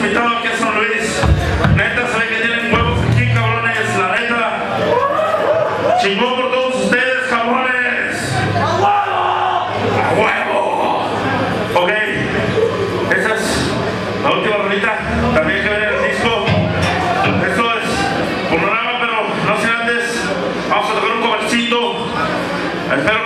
invitado aquí a San Luis. Neta, se ve que tienen huevos aquí, cabrones. La neta. Chingón por todos ustedes, cabrones. ¡A huevo! A Ok. Esa es la última rolita. También que viene el disco. Esto es un panorama, pero no sin antes. Vamos a tocar un covercito. Espero